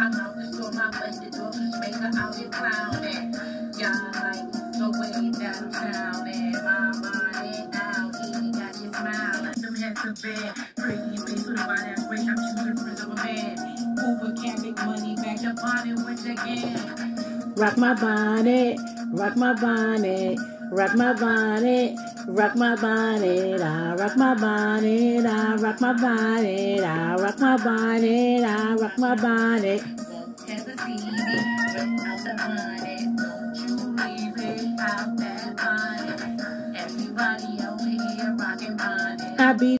I'm out the store, my the door. Make her out here clown it. Y'all like To bed. Pretty face with a wide ass waist. I'm choosing prince of a man. Uber can't make money back up on it once again. Rock my bonnet, rock my bonnet, rock my bonnet, rock my bonnet, I rock my bonnet, I rock my bonnet, I rock my bonnet, I rock my bonnet. Have a CD, out the bonnet. Don't you leave it out that bonnet. Everybody over here rocking bonnet. I be